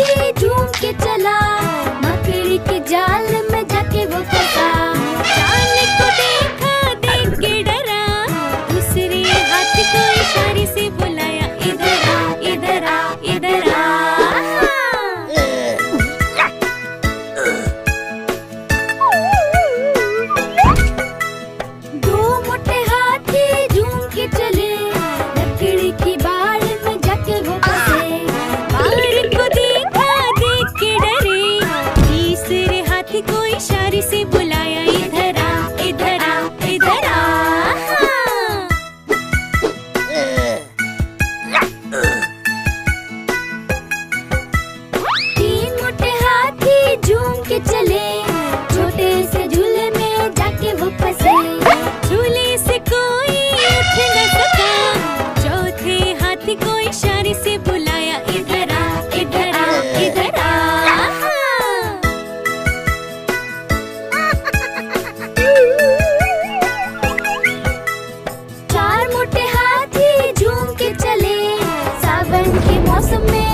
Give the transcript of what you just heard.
you. see. It's amazing.